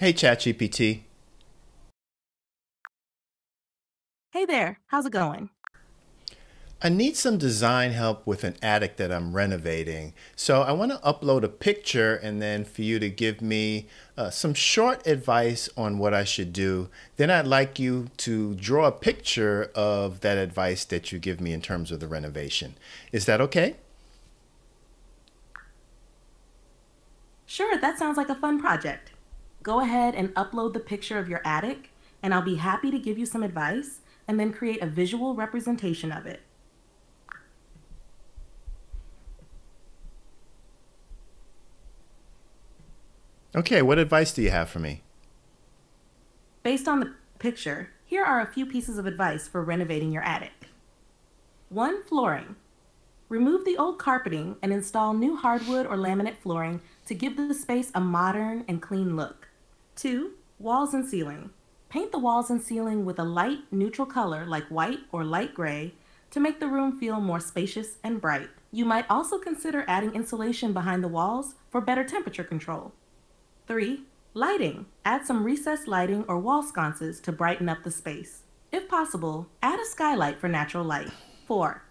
Hey, ChatGPT. Hey there, how's it going? I need some design help with an attic that I'm renovating. So I want to upload a picture and then for you to give me uh, some short advice on what I should do. Then I'd like you to draw a picture of that advice that you give me in terms of the renovation. Is that okay? Sure, that sounds like a fun project. Go ahead and upload the picture of your attic, and I'll be happy to give you some advice and then create a visual representation of it. Okay, what advice do you have for me? Based on the picture, here are a few pieces of advice for renovating your attic. 1. Flooring. Remove the old carpeting and install new hardwood or laminate flooring to give the space a modern and clean look. 2. Walls and ceiling. Paint the walls and ceiling with a light, neutral color like white or light gray to make the room feel more spacious and bright. You might also consider adding insulation behind the walls for better temperature control. 3. Lighting. Add some recessed lighting or wall sconces to brighten up the space. If possible, add a skylight for natural light. 4.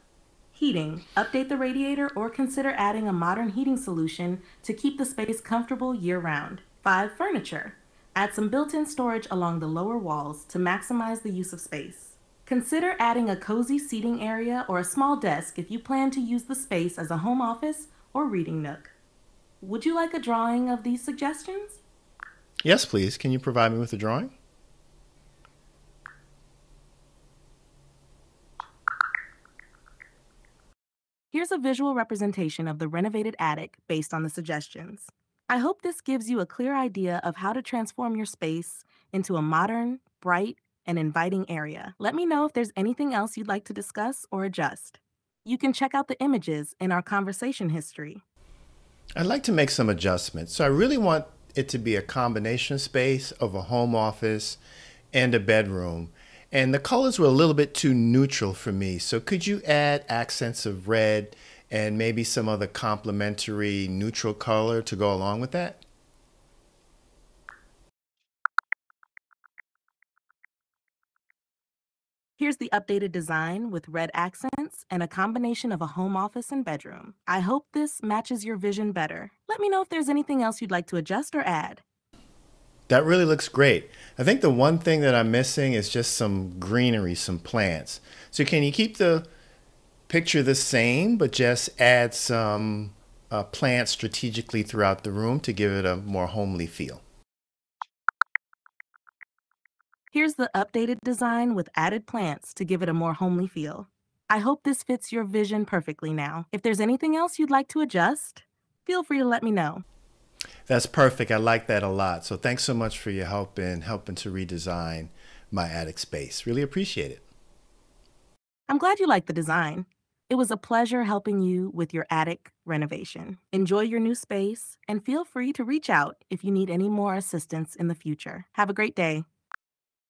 Heating. Update the radiator or consider adding a modern heating solution to keep the space comfortable year round. 5. Furniture. Add some built-in storage along the lower walls to maximize the use of space. Consider adding a cozy seating area or a small desk if you plan to use the space as a home office or reading nook. Would you like a drawing of these suggestions? Yes, please. Can you provide me with a drawing? Here's a visual representation of the renovated attic based on the suggestions. I hope this gives you a clear idea of how to transform your space into a modern, bright, and inviting area. Let me know if there's anything else you'd like to discuss or adjust. You can check out the images in our conversation history. I'd like to make some adjustments. So I really want it to be a combination space of a home office and a bedroom. And the colors were a little bit too neutral for me. So could you add accents of red and maybe some other complementary neutral color to go along with that? Here's the updated design with red accents and a combination of a home office and bedroom. I hope this matches your vision better. Let me know if there's anything else you'd like to adjust or add. That really looks great. I think the one thing that I'm missing is just some greenery, some plants. So can you keep the picture the same, but just add some uh, plants strategically throughout the room to give it a more homely feel? Here's the updated design with added plants to give it a more homely feel. I hope this fits your vision perfectly now. If there's anything else you'd like to adjust, feel free to let me know. That's perfect. I like that a lot. So thanks so much for your help in helping to redesign my attic space. Really appreciate it. I'm glad you like the design. It was a pleasure helping you with your attic renovation. Enjoy your new space and feel free to reach out if you need any more assistance in the future. Have a great day.